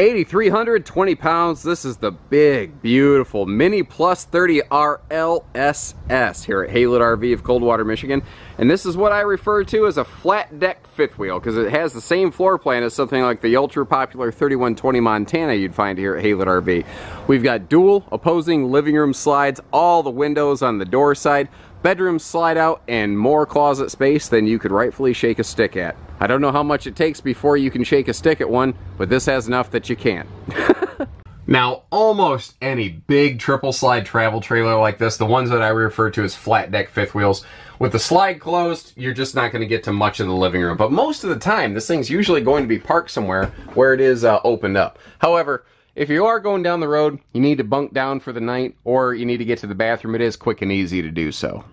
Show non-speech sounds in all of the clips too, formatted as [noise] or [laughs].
8,320 pounds. This is the big, beautiful Minnie Plus 30 RLSS here at Haylett RV of Coldwater, Michigan. And this is what I refer to as a flat deck fifth wheel because it has the same floor plan as something like the ultra popular 3120 Montana you'd find here at Haylett RV. We've got dual opposing living room slides, all the windows on the door side, bedroom slide out, and more closet space than you could rightfully shake a stick at. I don't know how much it takes before you can shake a stick at one, but this has enough that you can't. [laughs] now, almost any big triple slide travel trailer like this, the ones that I refer to as flat deck fifth wheels, with the slide closed, you're just not going to get to much of the living room. But most of the time, this thing's usually going to be parked somewhere where it is uh, opened up. However, if you are going down the road, you need to bunk down for the night, or you need to get to the bathroom, it is quick and easy to do so.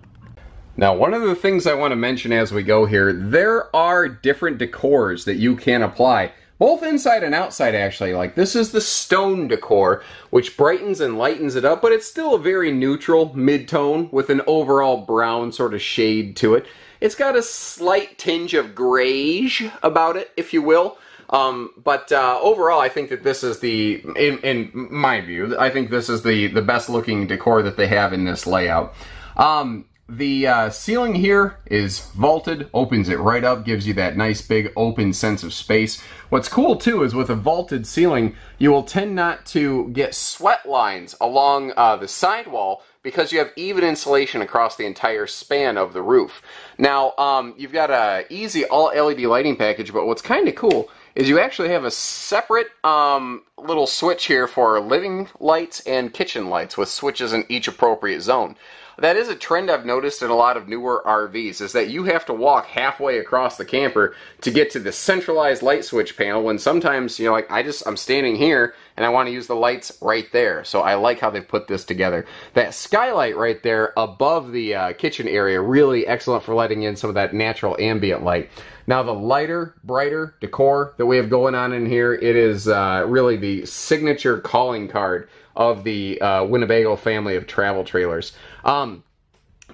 Now, one of the things I want to mention as we go here, there are different decors that you can apply, both inside and outside actually. Like this is the stone decor, which brightens and lightens it up, but it's still a very neutral mid-tone with an overall brown sort of shade to it. It's got a slight tinge of grayish about it, if you will. Um, but uh, overall, I think that this is the, in, in my view, I think this is the, the best looking decor that they have in this layout. Um, the uh, ceiling here is vaulted, opens it right up, gives you that nice big open sense of space. What's cool too is with a vaulted ceiling, you will tend not to get sweat lines along uh, the sidewall because you have even insulation across the entire span of the roof. Now, um, you've got a easy all LED lighting package, but what's kind of cool is you actually have a separate um, little switch here for living lights and kitchen lights with switches in each appropriate zone. That is a trend I've noticed in a lot of newer RVs, is that you have to walk halfway across the camper to get to the centralized light switch panel when sometimes, you know, like I just, I'm standing here and I want to use the lights right there. So I like how they put this together. That skylight right there above the uh, kitchen area, really excellent for letting in some of that natural ambient light. Now the lighter, brighter decor that we have going on in here, it is uh, really the signature calling card of the uh, Winnebago family of travel trailers. Um,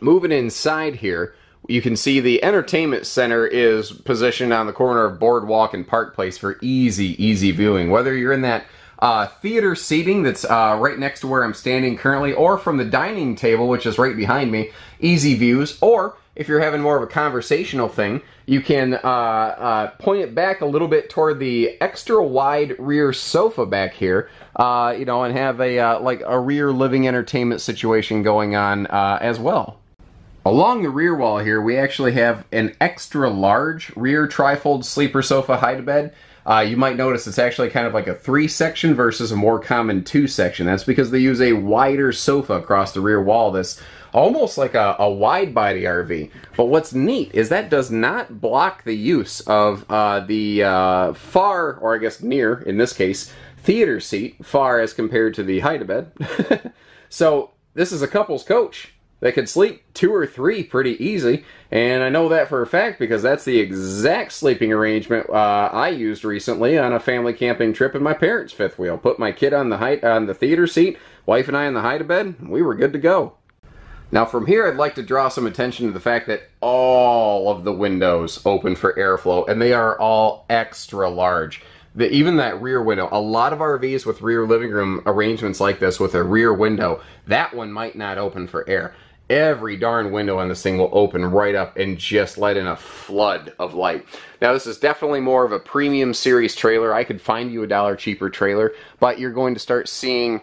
moving inside here, you can see the entertainment center is positioned on the corner of Boardwalk and Park Place for easy, easy viewing. Whether you're in that uh, theater seating that's uh, right next to where I'm standing currently, or from the dining table, which is right behind me, easy views, or if you're having more of a conversational thing, you can uh, uh, point it back a little bit toward the extra wide rear sofa back here, uh, you know, and have a uh, like a rear living entertainment situation going on uh, as well. Along the rear wall here, we actually have an extra large rear trifold sleeper sofa hide bed. Uh, you might notice it's actually kind of like a three section versus a more common two section. That's because they use a wider sofa across the rear wall. This almost like a, a wide body RV. But what's neat is that does not block the use of uh, the uh, far, or I guess near, in this case, theater seat, far as compared to the hide to bed. so this is a couple's coach that could sleep two or three pretty easy. And I know that for a fact because that's the exact sleeping arrangement uh, I used recently on a family camping trip in my parents' fifth wheel. Put my kid on the height on the theater seat, wife and I on the hide bed. We were good to go. Now from here, I'd like to draw some attention to the fact that all of the windows open for airflow, and they are all extra large. The, even that rear window, a lot of RVs with rear living room arrangements like this with a rear window, that one might not open for air. Every darn window on this thing will open right up and just let in a flood of light. Now this is definitely more of a premium series trailer. I could find you a dollar cheaper trailer, but you're going to start seeing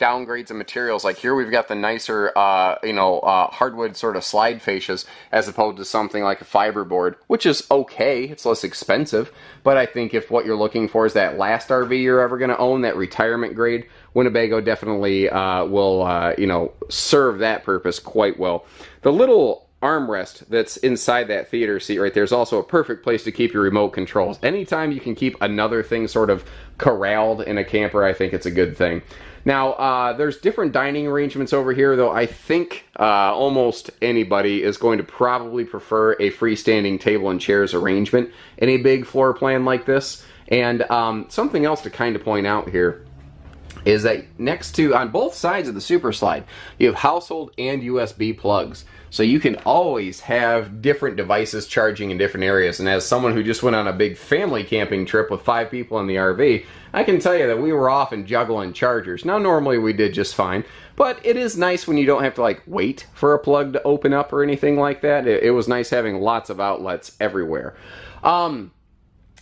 downgrades of materials. Like here we've got the nicer, uh, you know, uh, hardwood sort of slide fascias as opposed to something like a fiberboard, which is okay. It's less expensive. But I think if what you're looking for is that last RV you're ever going to own, that retirement grade, Winnebago definitely uh, will, uh, you know, serve that purpose quite well. The little armrest that's inside that theater seat right there is also a perfect place to keep your remote controls. Anytime you can keep another thing sort of corralled in a camper, I think it's a good thing. Now, uh, there's different dining arrangements over here, though I think uh, almost anybody is going to probably prefer a freestanding table and chairs arrangement in a big floor plan like this. And um, something else to kind of point out here is that next to, on both sides of the Super Slide, you have household and USB plugs. So you can always have different devices charging in different areas. And as someone who just went on a big family camping trip with five people in the RV, I can tell you that we were often juggling chargers. Now, normally we did just fine, but it is nice when you don't have to like wait for a plug to open up or anything like that. It, it was nice having lots of outlets everywhere. Um,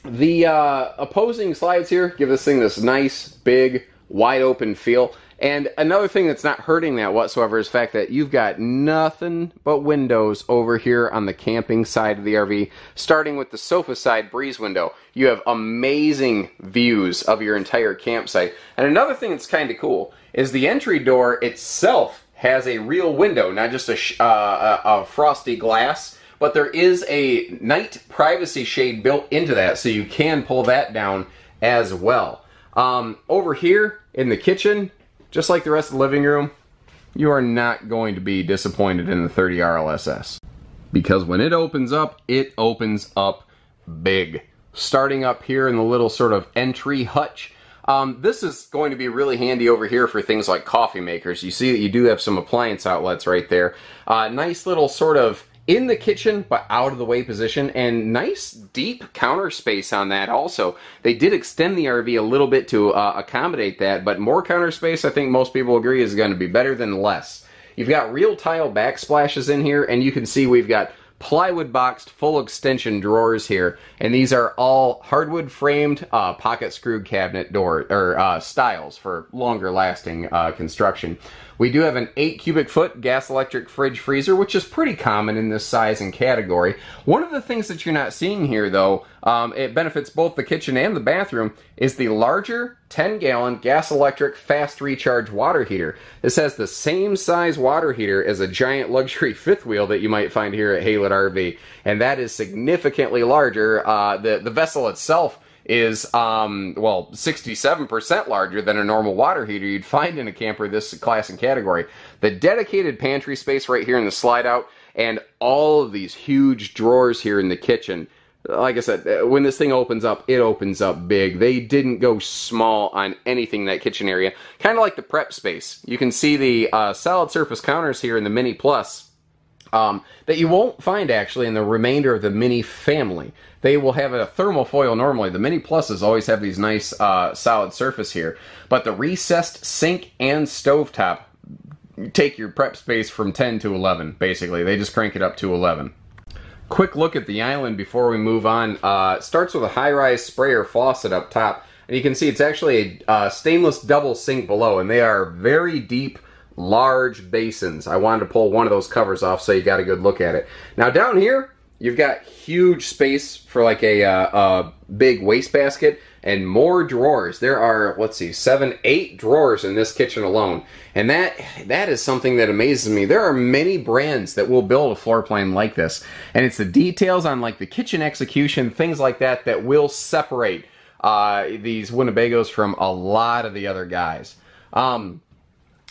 the uh, opposing slides here give this thing this nice, big, wide open feel. And another thing that's not hurting that whatsoever is the fact that you've got nothing but windows over here on the camping side of the RV, starting with the sofa side breeze window. You have amazing views of your entire campsite. And another thing that's kind of cool is the entry door itself has a real window, not just a, uh, a, a frosty glass, but there is a night privacy shade built into that, so you can pull that down as well. Um, over here in the kitchen, just like the rest of the living room, you are not going to be disappointed in the 30 RLSS. Because when it opens up, it opens up big. Starting up here in the little sort of entry hutch, um, this is going to be really handy over here for things like coffee makers. You see that you do have some appliance outlets right there. Uh, nice little sort of in the kitchen but out of the way position and nice deep counter space on that also. They did extend the rv a little bit to uh, accommodate that but more counter space i think most people agree is going to be better than less. You've got real tile backsplashes in here and you can see we've got plywood boxed full extension drawers here and these are all hardwood framed uh, pocket screw cabinet door or uh, styles for longer lasting uh, construction we do have an 8 cubic foot gas electric fridge freezer, which is pretty common in this size and category. One of the things that you're not seeing here, though, um, it benefits both the kitchen and the bathroom, is the larger 10 gallon gas electric fast recharge water heater. This has the same size water heater as a giant luxury [laughs] fifth wheel that you might find here at Haylett RV, and that is significantly larger. Uh, the, the vessel itself is, um, well, 67% larger than a normal water heater you'd find in a camper this class and category. The dedicated pantry space right here in the slide out, and all of these huge drawers here in the kitchen. Like I said, uh, when this thing opens up, it opens up big. They didn't go small on anything in that kitchen area. Kind of like the prep space. You can see the uh, solid surface counters here in the Minnie Plus um, that you won't find actually in the remainder of the Minnie family. They will have a thermal foil normally. The Minnie Pluses always have these nice uh, solid surface here, but the recessed sink and stovetop take your prep space from 10 to 11, basically. They just crank it up to 11. Quick look at the island before we move on. Uh, starts with a high-rise sprayer faucet up top, and you can see it's actually a uh, stainless double sink below, and they are very deep, large basins. I wanted to pull one of those covers off so you got a good look at it. Now down here, you've got huge space for like a, uh, a big wastebasket and more drawers. There are, let's see, seven, eight drawers in this kitchen alone. And that that is something that amazes me. There are many brands that will build a floor plan like this. And it's the details on like the kitchen execution, things like that, that will separate uh, these Winnebagos from a lot of the other guys. Um,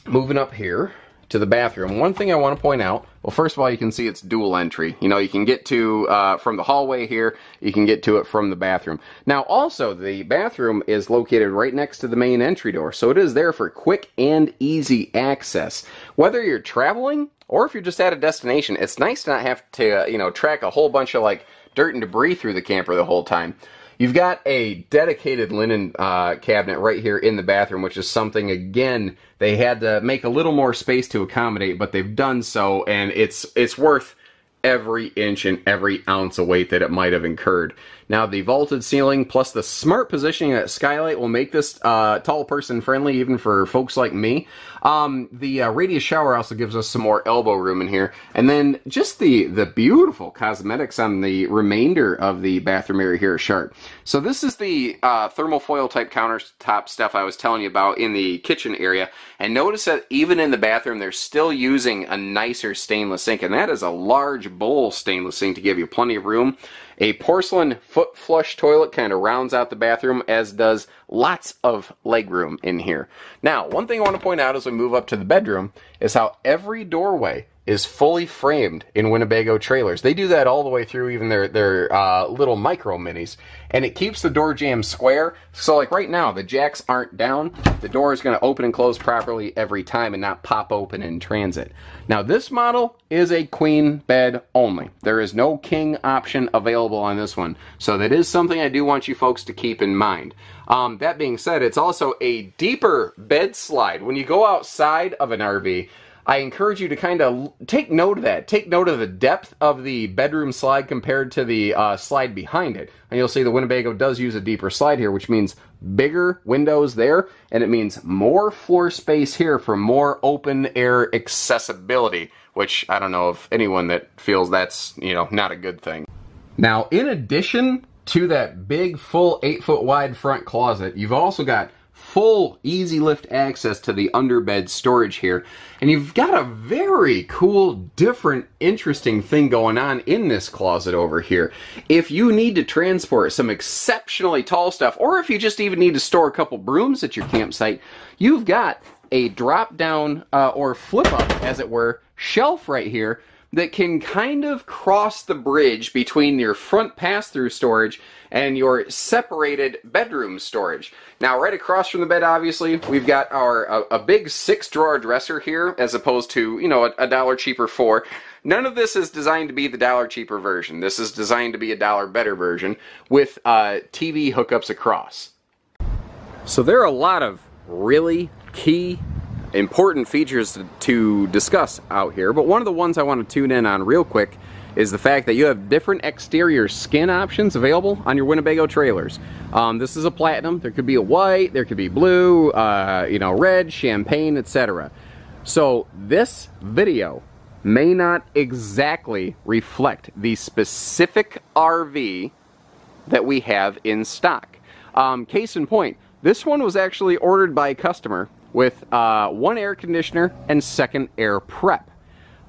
moving up here to the bathroom, one thing I want to point out, well, first of all, you can see it's dual entry. You know, you can get to, uh, from the hallway here, you can get to it from the bathroom. Now, also, the bathroom is located right next to the main entry door, so it is there for quick and easy access. Whether you're traveling, or if you're just at a destination, it's nice to not have to, uh, you know, track a whole bunch of, like, dirt and debris through the camper the whole time. You've got a dedicated linen uh, cabinet right here in the bathroom, which is something, again, they had to make a little more space to accommodate, but they've done so, and it's it's worth every inch and every ounce of weight that it might have incurred. Now, the vaulted ceiling plus the smart positioning of that skylight will make this uh, tall person friendly even for folks like me. Um, the uh, radius shower also gives us some more elbow room in here. And then just the, the beautiful cosmetics on the remainder of the bathroom area here at Sharp. So this is the uh, thermal foil type countertop stuff I was telling you about in the kitchen area. And notice that even in the bathroom, they're still using a nicer stainless sink. And that is a large bowl stainless sink to give you plenty of room. A porcelain foot flush toilet kind of rounds out the bathroom, as does lots of legroom in here. Now, one thing I want to point out as we move up to the bedroom is how every doorway is fully framed in Winnebago trailers. They do that all the way through, even their their uh, little Micro Minnies, and it keeps the door jamb square. So like right now, the jacks aren't down. The door is going to open and close properly every time and not pop open in transit. Now this model is a queen bed only. There is no king option available on this one. So that is something I do want you folks to keep in mind. Um, that being said, it's also a deeper bed slide. When you go outside of an RV, I encourage you to kind of take note of that. Take note of the depth of the bedroom slide compared to the uh, slide behind it. And you'll see the Winnebago does use a deeper slide here, which means bigger windows there, and it means more floor space here for more open air accessibility, which I don't know if anyone that feels that's, you know, not a good thing. Now, in addition to that big, full 8 foot wide front closet, you've also got full easy lift access to the underbed storage here. And you've got a very cool, different, interesting thing going on in this closet over here. If you need to transport some exceptionally tall stuff, or if you just even need to store a couple brooms at your campsite, you've got a drop down uh, or flip up, as it were, shelf right here that can kind of cross the bridge between your front pass-through storage and your separated bedroom storage. Now, right across from the bed, obviously, we've got our a, a big six-drawer dresser here, as opposed to, you know, a, a dollar cheaper four. None of this is designed to be the dollar cheaper version. This is designed to be a dollar better version with uh, TV hookups across. So there are a lot of really key important features to, discuss out here, but one of the ones I want to tune in on real quick is the fact that you have different exterior skin options available on your Winnebago trailers. Um, this is a platinum. There could be a white, there could be blue, uh, you know, red, champagne, etc. So this video may not exactly reflect the specific RV that we have in stock. Um, case in point, this one was actually ordered by a customer with uh, one air conditioner and second air prep.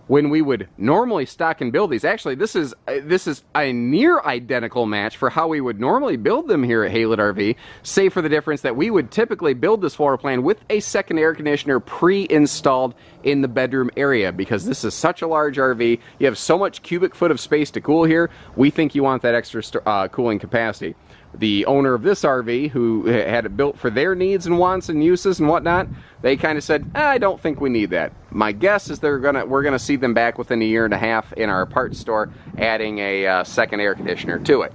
When we would normally stock and build these, actually this is uh, this is a near identical match for how we would normally build them here at Haylett RV, save for the difference that we would typically build this floor plan with a second air conditioner pre-installed in the bedroom area because this is such a large RV. You have so much cubic foot of space to cool here. We think you want that extra uh, cooling capacity the owner of this RV, who had it built for their needs and wants and uses and whatnot, they kind of said, "I don't think we need that." My guess is they're gonna we're gonna see them back within a year and a half in our parts store, adding a uh, second air conditioner to it.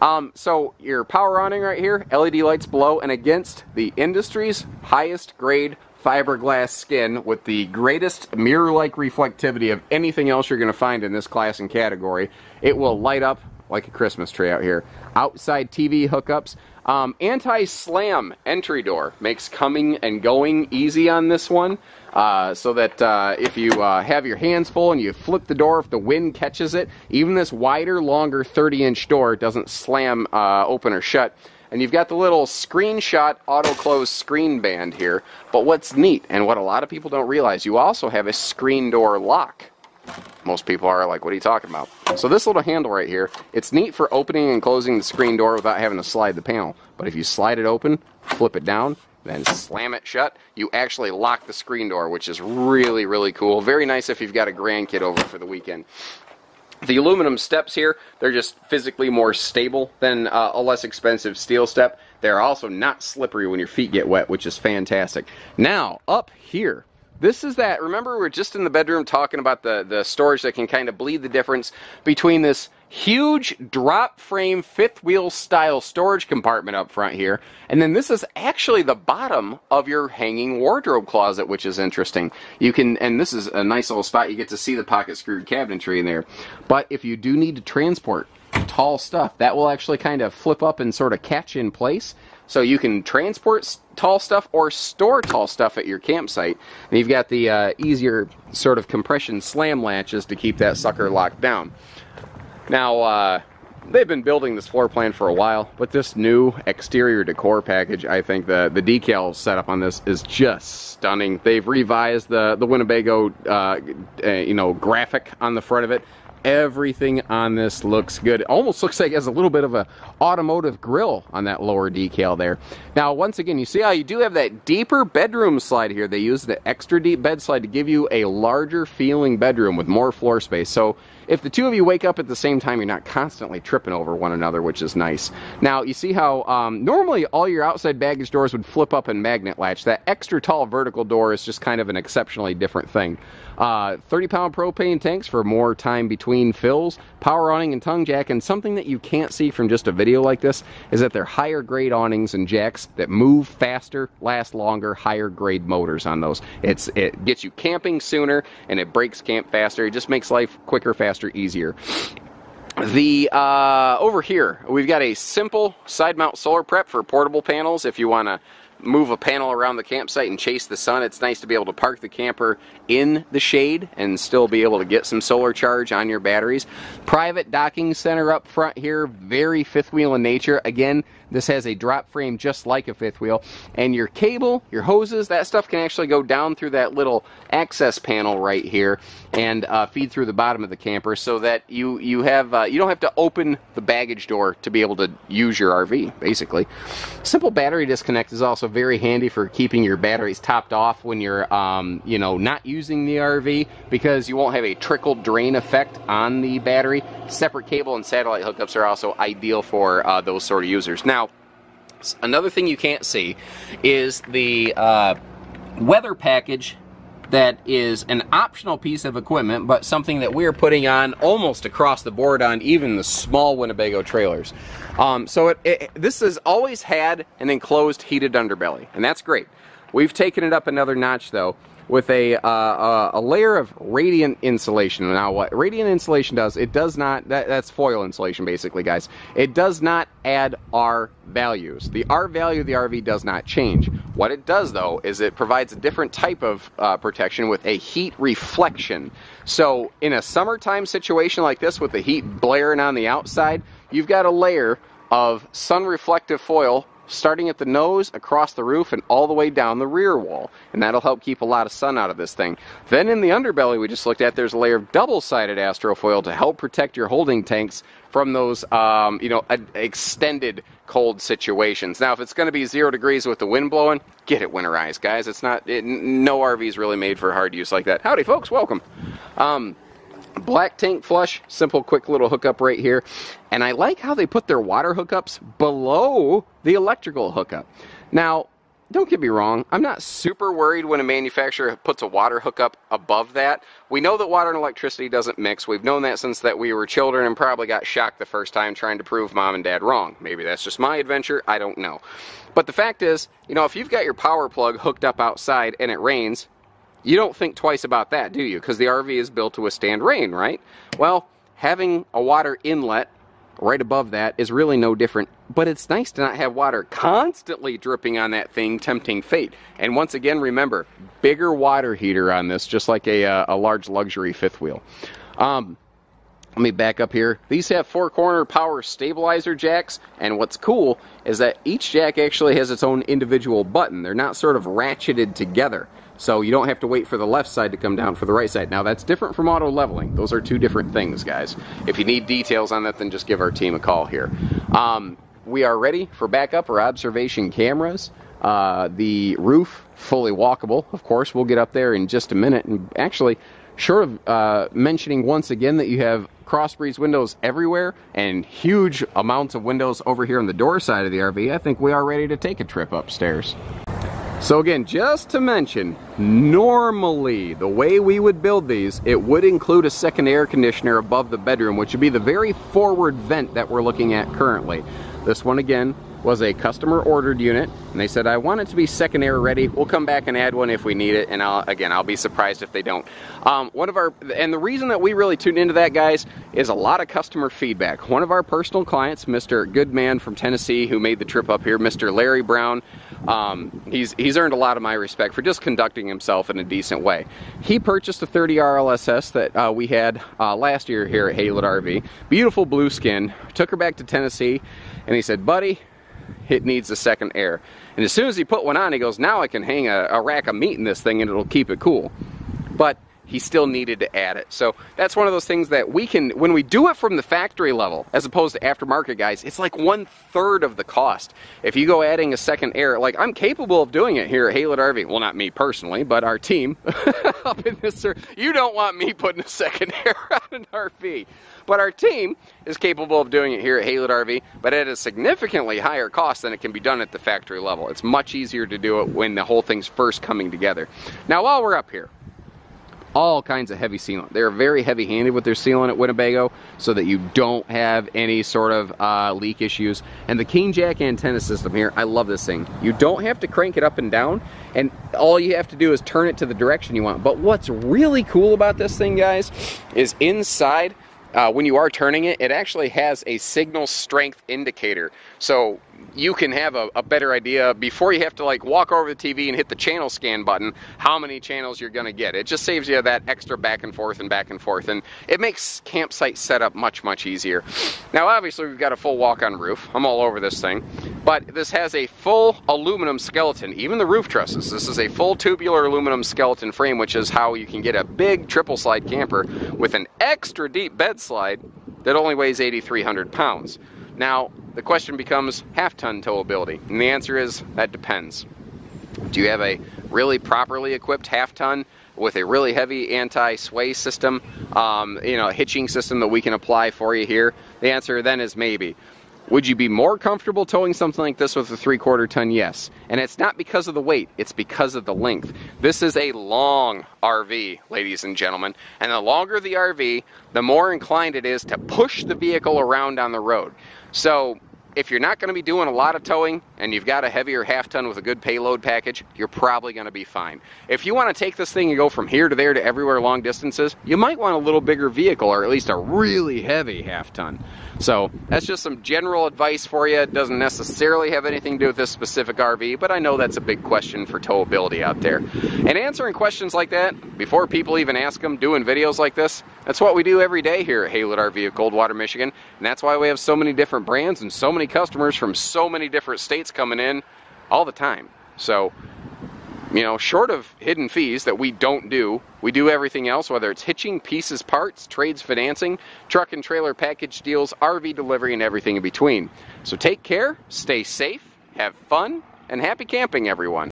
Um, so your power awning right here, LED lights below and against the industry's highest grade fiberglass skin with the greatest mirror-like reflectivity of anything else you're going to find in this class and category. It will light up like a Christmas tree out here. Outside TV hookups. Um, Anti-slam entry door makes coming and going easy on this one. Uh, so that uh, if you uh, have your hands full and you flip the door, if the wind catches it, even this wider, longer 30-inch door doesn't slam uh, open or shut. And you've got the little screenshot auto close screen band here. But what's neat, and what a lot of people don't realize, you also have a screen door lock. Most people are like, what are you talking about? So this little handle right here, it's neat for opening and closing the screen door without having to slide the panel. But if you slide it open, flip it down, then slam it shut, you actually lock the screen door, which is really, really cool. Very nice if you've got a grandkid over for the weekend. The aluminum steps here, they're just physically more stable than uh, a less expensive steel step. They're also not slippery when your feet get wet, which is fantastic. Now, up here, this is that. Remember, we are just in the bedroom talking about the, the storage that can kind of bleed the difference between this huge drop frame fifth wheel style storage compartment up front here. And then this is actually the bottom of your hanging wardrobe closet, which is interesting. You can, and this is a nice little spot. You get to see the pocket screwed cabinetry in there. But if you do need to transport tall stuff, that will actually kind of flip up and sort of catch in place. So you can transport tall stuff or store tall stuff at your campsite. And you've got the uh, easier sort of compression slam latches to keep that sucker locked down. Now, uh, they've been building this floor plan for a while, but this new exterior decor package, I think the, the decal setup on this is just stunning. They've revised the, the Winnebago, uh, uh, you know, graphic on the front of it everything on this looks good. It almost looks like it has a little bit of a automotive grill on that lower decal there. Now, once again, you see how you do have that deeper bedroom slide here. They use the extra deep bed slide to give you a larger feeling bedroom with more floor space. So if the two of you wake up at the same time, you're not constantly tripping over one another, which is nice. Now, you see how um, normally all your outside baggage doors would flip up and magnet latch. That extra tall vertical door is just kind of an exceptionally different thing. Uh, 30 pound propane tanks for more time between fills, power awning and tongue jack, and something that you can't see from just a video like this is that they're higher grade awnings and jacks that move faster, last longer, higher grade motors on those. It's It gets you camping sooner and it breaks camp faster. It just makes life quicker, faster, easier. The uh, over here, we've got a simple side mount solar prep for portable panels if you want to move a panel around the campsite and chase the sun. It's nice to be able to park the camper in the shade and still be able to get some solar charge on your batteries. Private docking center up front here, very fifth wheel in nature. Again, this has a drop frame just like a fifth wheel. And your cable, your hoses, that stuff can actually go down through that little access panel right here and uh, feed through the bottom of the camper so that you, you, have, uh, you don't have to open the baggage door to be able to use your RV, basically. Simple battery disconnect is also very handy for keeping your batteries topped off when you're, um, you know, not using the RV because you won't have a trickle drain effect on the battery. Separate cable and satellite hookups are also ideal for uh, those sort of users. Now, another thing you can't see is the uh, weather package that is an optional piece of equipment, but something that we're putting on almost across the board on even the small Winnebago trailers. Um, so it, it, this has always had an enclosed heated underbelly, and that's great. We've taken it up another notch though with a, uh, a layer of radiant insulation. Now, what radiant insulation does, it does not, that, that's foil insulation basically, guys. It does not add R values. The R value of the RV does not change. What it does, though, is it provides a different type of uh, protection with a heat reflection. So, in a summertime situation like this with the heat blaring on the outside, you've got a layer of sun reflective foil starting at the nose, across the roof, and all the way down the rear wall. And that'll help keep a lot of sun out of this thing. Then in the underbelly we just looked at, there's a layer of double-sided astrofoil to help protect your holding tanks from those, um, you know, extended cold situations. Now, if it's going to be zero degrees with the wind blowing, get it winterized, guys. It's not, it, no RV is really made for hard use like that. Howdy, folks. Welcome. Um, black tank flush, simple quick little hookup right here. And I like how they put their water hookups below the electrical hookup. Now, don't get me wrong, I'm not super worried when a manufacturer puts a water hookup above that. We know that water and electricity doesn't mix. We've known that since that we were children and probably got shocked the first time trying to prove mom and dad wrong. Maybe that's just my adventure, I don't know. But the fact is, you know, if you've got your power plug hooked up outside and it rains, you don't think twice about that, do you? Because the RV is built to withstand rain, right? Well, having a water inlet right above that is really no different, but it's nice to not have water constantly dripping on that thing, tempting fate. And once again, remember, bigger water heater on this, just like a, uh, a large luxury fifth wheel. Um, let me back up here. These have four corner power stabilizer jacks, and what's cool is that each jack actually has its own individual button. They're not sort of ratcheted together. So you don't have to wait for the left side to come down for the right side. Now that's different from auto leveling. Those are two different things, guys. If you need details on that, then just give our team a call here. Um, we are ready for backup or observation cameras. Uh, the roof, fully walkable. Of course, we'll get up there in just a minute. And actually, short of uh, mentioning once again that you have crossbreeze windows everywhere and huge amounts of windows over here on the door side of the RV, I think we are ready to take a trip upstairs. So again, just to mention, normally the way we would build these, it would include a second air conditioner above the bedroom, which would be the very forward vent that we're looking at currently. This one again was a customer ordered unit and they said I want it to be second air ready. We'll come back and add one if we need it. And I'll, again I'll be surprised if they don't. Um, one of our and the reason that we really tuned into that guys is a lot of customer feedback. One of our personal clients Mr. Goodman from Tennessee who made the trip up here Mr. Larry Brown um, he's he's earned a lot of my respect for just conducting himself in a decent way. He purchased a 30 RLSS that uh, we had uh, last year here at Haylett RV beautiful blue skin. Took her back to Tennessee and he said buddy it needs a second air. And as soon as he put one on, he goes, now I can hang a, a rack of meat in this thing and it'll keep it cool. But he still needed to add it. So that's one of those things that we can, when we do it from the factory level, as opposed to aftermarket guys, it's like one third of the cost. If you go adding a second air, like I'm capable of doing it here at Haylett RV. Well, not me personally, but our team [laughs] up in this, you don't want me putting a second [laughs] air on an RV. But our team is capable of doing it here at Haylett RV, but at a significantly higher cost than it can be done at the factory level. It's much easier to do it when the whole thing's first coming together. Now, while we're up here, all kinds of heavy sealant. They're very heavy handed with their sealant at Winnebago so that you don't have any sort of uh, leak issues. And the King Jack antenna system here, I love this thing. You don't have to crank it up and down and all you have to do is turn it to the direction you want. But what's really cool about this thing, guys, is inside uh, when you are turning it, it actually has a signal strength indicator. So you can have a, a, better idea before you have to like walk over the TV and hit the channel scan button how many channels you're going to get. It just saves you that extra back and forth and back and forth and it makes campsite setup much much easier. Now obviously we've got a full walk-on roof. I'm all over this thing. But this has a full aluminum skeleton, even the roof trusses. This is a full tubular aluminum skeleton frame which is how you can get a big triple slide camper with an extra deep bed slide that only weighs 8,300 pounds. Now, the question becomes half ton towability, and the answer is that depends. Do you have a really properly equipped half ton with a really heavy anti-sway system, um, you know, hitching system that we can apply for you here? The answer then is maybe. Would you be more comfortable towing something like this with a three quarter ton? Yes. And it's not because of the weight, it's because of the length. This is a long RV, ladies and gentlemen. And the longer the RV, the more inclined it is to push the vehicle around on the road. So if you're not going to be doing a lot of towing and you've got a heavier half ton with a good payload package, you're probably going to be fine. If you want to take this thing and go from here to there to everywhere long distances, you might want a little bigger vehicle or at least a really heavy half ton. So that's just some general advice for you. It doesn't necessarily have anything to do with this specific RV, but I know that's a big question for towability out there. And answering questions like that before people even ask them, doing videos like this, that's what we do every day here at Haylett RV of Coldwater, Michigan. And that's why we have so many different brands and so many customers from so many different states coming in all the time. So you know, short of hidden fees that we don't do, we do everything else, whether it's hitching, pieces, parts, trades, financing, truck and trailer package deals, RV delivery, and everything in between. So take care, stay safe, have fun, and happy camping, everyone.